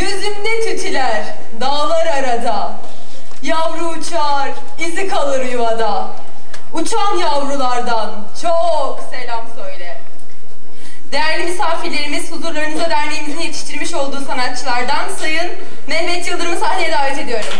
Gözümde tütüler, dağlar arada. Yavru uçar, izi kalır yuvada. Uçan yavrulardan çok selam söyle. Değerli misafirlerimiz, huzurlarınıza derneğimizin yetiştirmiş olduğu sanatçılardan Sayın Mehmet Yıldırım'ı sahneye davet ediyorum.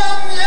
Amen.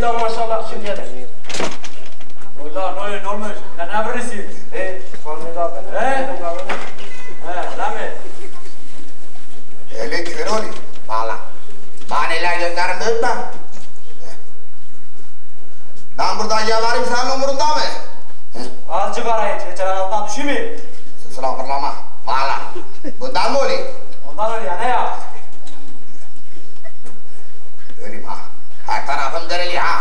İlla maşallah şimdiye de. Ulan ne oluyor ne olmuş? Sen ne yapıyorsun? E, kahvede abi. He? Kahvede. He lan mi? Öyle kör oluyor. Valla. Bahaneler gözlerimde öpme. Ben buradan yalarım senin umurunda mı? Al çıkarayım. Çeçelen altından düşeyim mi? Sıra fırlama. Valla. Bundan mı oluyor? Ondan öyle ya ne ya? Ha. Her tarafım dereli ha.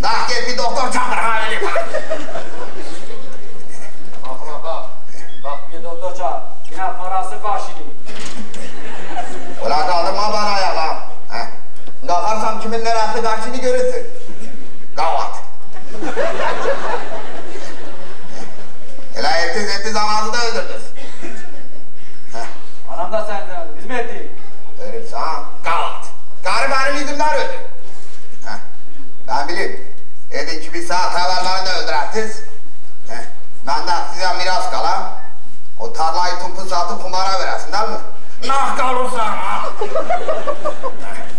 Nah gel bir doktor çağır ha ha. Bak bak bak. Bak bir doktor çağır. Yine parası karşılığı. Ulan kaldırma bana ayağa. Heh. Kalkarsam kimin neresi kaçını görürsün. Gavat. Hele ettiz ettiz anasını da öldürdünüz. Anam da senden. Mi ettik? Öyle sana gavat. Karı benim yüzümden öldü. Ben bileyim. Edin ki bir saat evvel de öldürettiniz. Heh. Benden size miras kalan o tarlayı tumpu satıp kumara veresin değil mi? Nah kalırsan ha.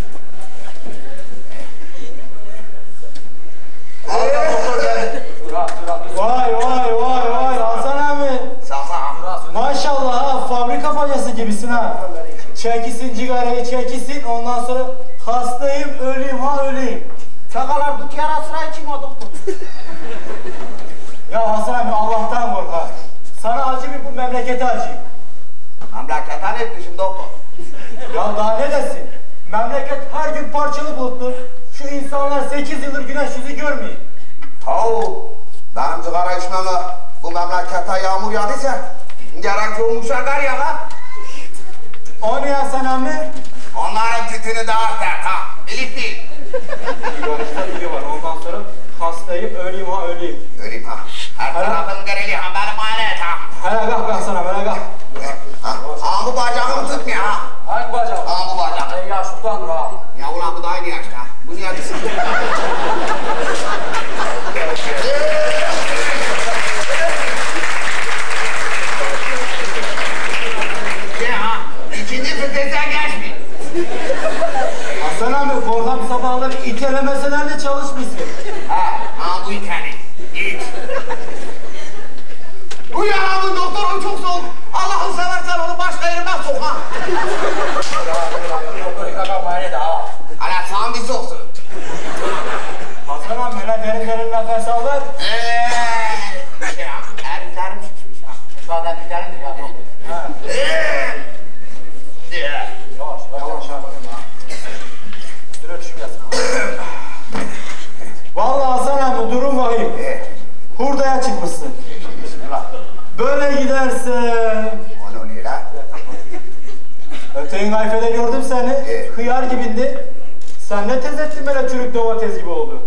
ne tez ettin böyle çürük domates gibi oldu.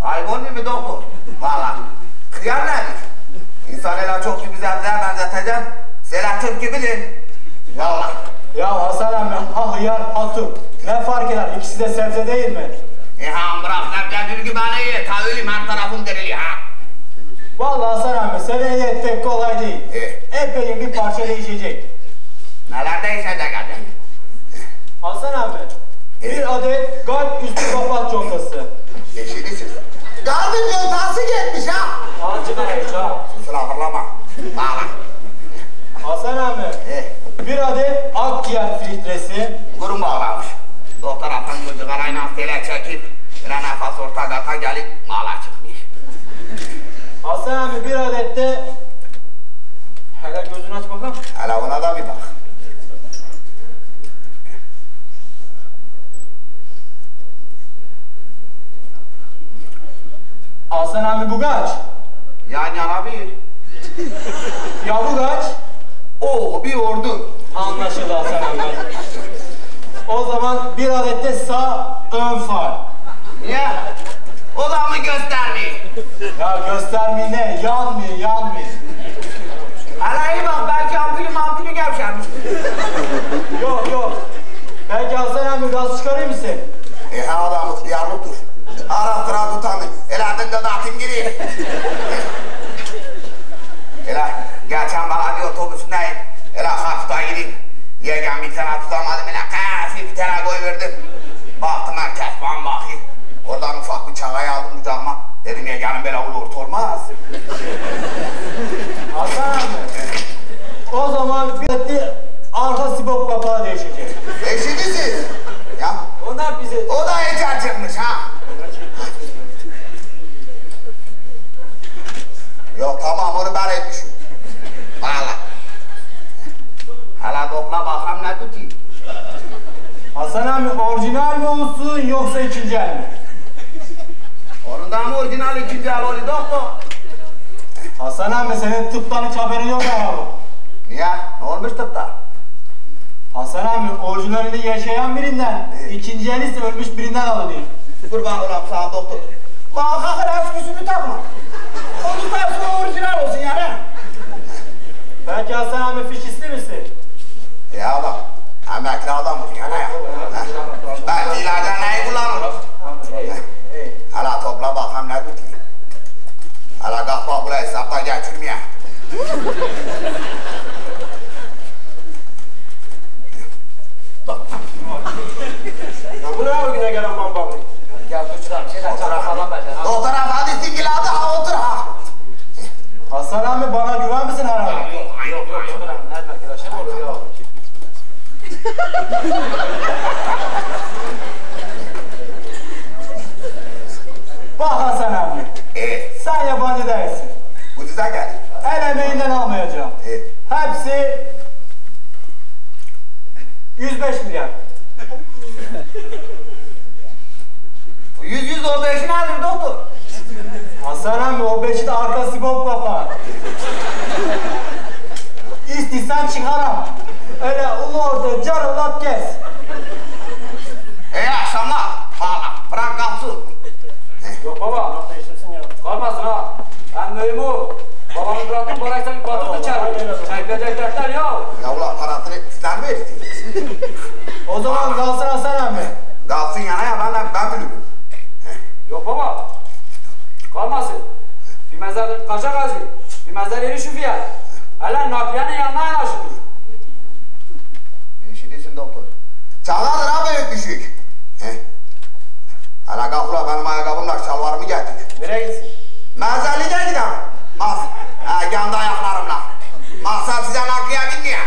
Hayvan mi doktor? Valla. Kıyar nedir? İnsan hele çok gibi zevzeye benzeteceğim. Selahattin gibidir. Valla. Ya Hasan abi ha hıyar ha turp. Ne fark eder? İkisi de sebze değil mi? E ha bırak zevzedil gibi bana ye. Ta ölüm her tarafım derili ha. Vallahi Hasan abi seni iyi etmek kolay değil. Evet. Epey bir parça değişecek. Neler değişecek hadi. Hasan abi. Bir adet kalp üstü kapat contası. Yeşilisiz. Kalbin yontası gitmiş ha. Al çıkarayım ha. Sıra fırlama. Valla. Hasan abi, Eh, bir adet akciğer filtresi. burun bağlamış. Doktor efendi cigarayla tele çekip bir nefes orta kata gelip mala çıkmış. Hasan abi bir adet de Hele gözünü aç bakalım. Hele ona da bir bak. Emmi bu kaç? Yan yana bir. Ya bu kaç? O bir ordu. Anlaşıldı Hasan emmi. O zaman bir adet de sağ ön far. Niye? O da mı göstermiyor? Ya göstermeyin ne? Yanmıyor, yanmıyor. İyi bak belki ampulü mampulü gevşermiş. Yok yok. Belki Hasan emmi gaz çıkarayım mısın? E ha adamı diyarlıdır. Arattıra tutanı. Elinde de dağıtım giriyor. Ela geçen bana bir otobüsündeyim. Ela hafta gidip yegen bir tane tutamadım. Ela kafi bir tane koyverdim. Baktım herkes bana bakıyor. Oradan ufak bir çağayı aldım kucağıma. Dedim yegenim böyle olur olmaz. Hasan. O zaman bir de arka sibop kapağı değişecek. Eşini siz. Ya Onlar bize... o da heyecan çıkmış ha. Yok tamam onu ben etmişim. Valla. Hala topla bakalım ne tutuyor. Hasan emmi orijinal mi olsun yoksa ikinci el mi? Onun da mı orijinal ikinci el oluyor doktor? Hasan emmi senin tıptan hiç haberin yok ya. Niye? Ne olmuş tıpta? Hasan emmi orijinalinde yaşayan birinden, ikinci el ise ölmüş birinden alınıyor. Kurban olam sağ doktor. Bana kakır esküsünü takma. O tutarsın orijinal olsun yani. Belki Hasan emmi fişisli misin? Ya adam, emekli adam bu yani. Ha. Ben ilaçta neyi kullanırım? Hala topla bakalım ne tutuyor. Hala bak buraya geçirmeye. Ya bu ne o güne gelen bamba bu? Ya lütfen şeyler çabuk falan bence. ha. Ha otur ha. Hasan emmi bana güven misin herhalde? Yok yok çok önemli. Nerede arkadaşlar? Olur ya. Bak Hasan emmi, E, sen yabancı değilsin. ucuza gel. El emeğinden almayacağım. E, Hepsi 105 milyar. yüz yüz oldu eşini alır doktor. Hasan emmi o beşi de arka sibop kapağı. İstisen çıkaram. Öyle ulu orta carılap gez. İyi akşamlar. Valla bırak kalsın. Yok baba. Allah değiştirsin ya. Kalmasın ha. Ben mühim o. Babamı bıraktım bıraksam bir patladı içeri. Çekilecek dertler ya. Ya ulan parasını sen mi ettin? O zaman kalsın Hasan emmi. Kalsın yana ya ben, ben bilirim. Yok baba. Kalmasın. Bir mezar kaça gazi. Bir mezar yeri şu fiyat. Hele nakliyenin yanına yanaşın. Eşidisin doktor. Çağlardır ha büyük düşük. Kalk ulan benim ayakkabımla şalvarımı getir. Nereye gitsin? Mezarlığa gidelim. Mas. Ha, yandı ayaklarımla. Maksat size nakliye binmiyor.